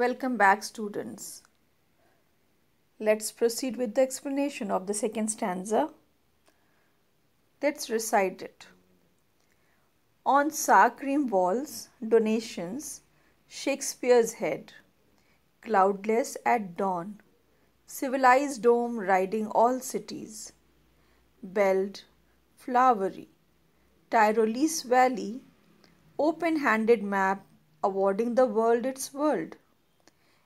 Welcome back, students. Let's proceed with the explanation of the second stanza. Let's recite it. On cream walls, donations, Shakespeare's head, cloudless at dawn, civilized dome riding all cities, belled, flowery, Tyrolese valley, open handed map awarding the world its world.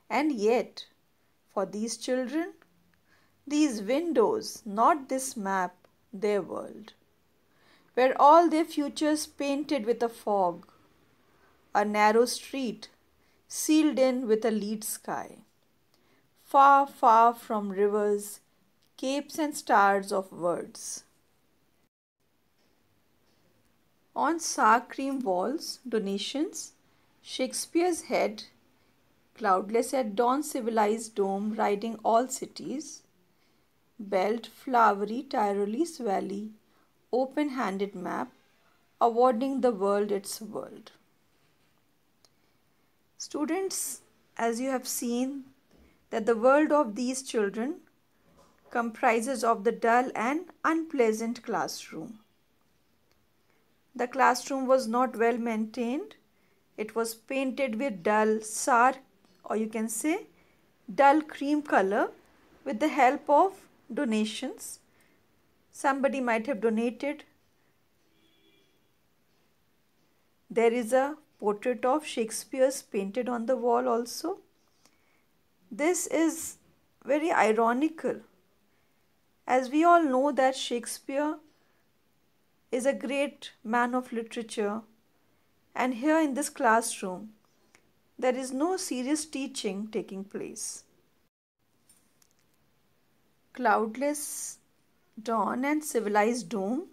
And yet, for these children, these windows, not this map, their world, where all their futures painted with a fog, a narrow street sealed in with a lead sky, far, far from rivers, capes, and stars of words. On sour cream walls, donations, Shakespeare's head cloudless at dawn civilized dome riding all cities, belt flowery Tyrolese valley, open handed map, awarding the world its world. Students, as you have seen, that the world of these children comprises of the dull and unpleasant classroom. The classroom was not well maintained. It was painted with dull, sour or you can say dull cream color with the help of donations. Somebody might have donated. There is a portrait of Shakespeare's painted on the wall also. This is very ironical as we all know that Shakespeare is a great man of literature and here in this classroom there is no serious teaching taking place. Cloudless dawn and civilized dome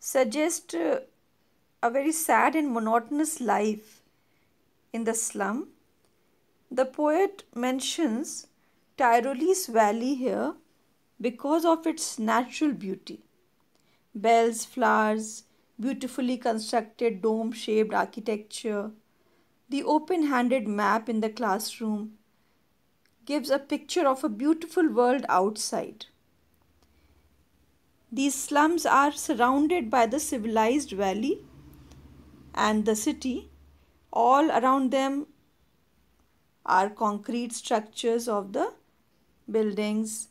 suggest uh, a very sad and monotonous life in the slum. The poet mentions Tyrolese Valley here because of its natural beauty. Bells, flowers, beautifully constructed dome shaped architecture, the open handed map in the classroom gives a picture of a beautiful world outside. These slums are surrounded by the civilized valley and the city. All around them are concrete structures of the buildings.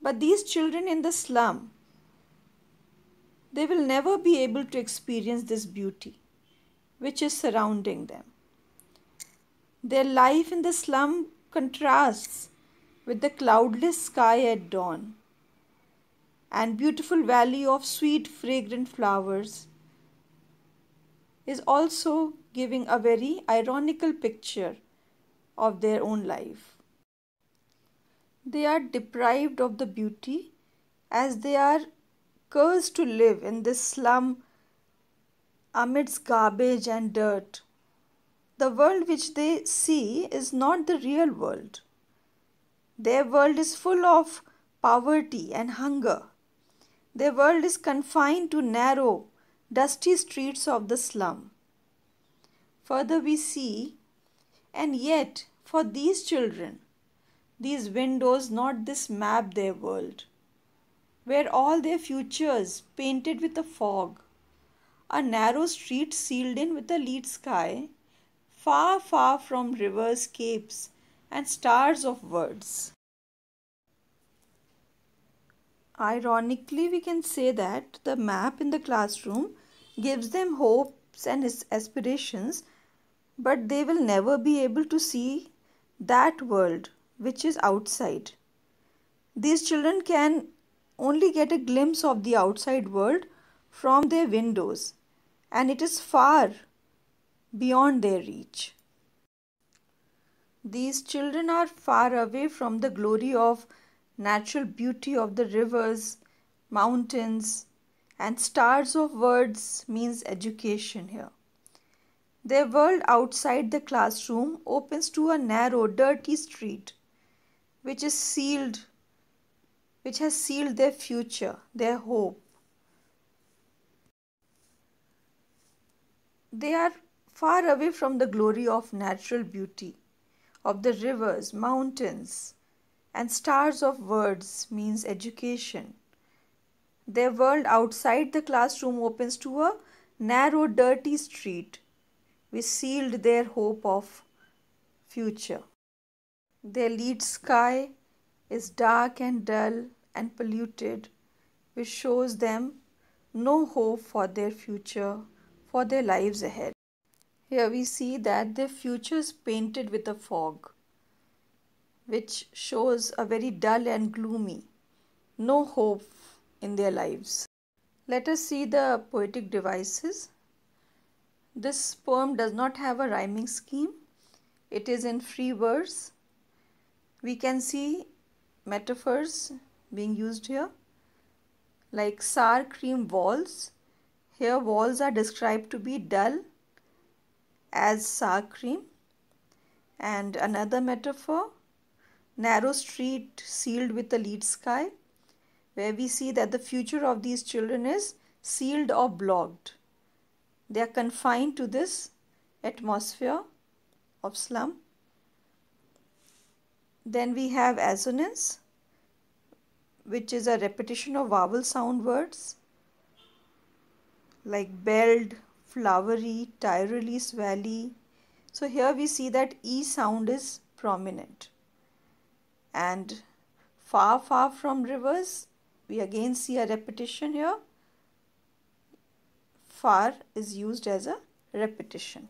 But these children in the slum, they will never be able to experience this beauty which is surrounding them. Their life in the slum contrasts with the cloudless sky at dawn and beautiful valley of sweet fragrant flowers is also giving a very ironical picture of their own life. They are deprived of the beauty as they are cursed to live in this slum amidst garbage and dirt. The world which they see is not the real world. Their world is full of poverty and hunger. Their world is confined to narrow, dusty streets of the slum. Further, we see, and yet for these children, these windows not this map their world, where all their futures painted with a fog a narrow street sealed in with a lead sky, far, far from rivers, capes, and stars of words. Ironically, we can say that the map in the classroom gives them hopes and aspirations, but they will never be able to see that world which is outside. These children can only get a glimpse of the outside world from their windows and it is far beyond their reach. These children are far away from the glory of natural beauty of the rivers, mountains, and stars of words means education here. Their world outside the classroom opens to a narrow, dirty street which is sealed, which has sealed their future, their hope. They are far away from the glory of natural beauty of the rivers, mountains, and stars of words means education. Their world outside the classroom opens to a narrow, dirty street which sealed their hope of future. Their lead sky is dark and dull and polluted, which shows them no hope for their future, for their lives ahead. Here we see that their future is painted with a fog, which shows a very dull and gloomy, no hope in their lives. Let us see the poetic devices. This poem does not have a rhyming scheme. It is in free verse. We can see metaphors being used here like sour cream walls. Here walls are described to be dull as sour cream. And another metaphor, narrow street sealed with a lead sky where we see that the future of these children is sealed or blocked. They are confined to this atmosphere of slum. Then we have assonance, which is a repetition of vowel sound words like belled, flowery, Tyrolese valley. So here we see that E sound is prominent. And far, far from rivers, we again see a repetition here. Far is used as a repetition.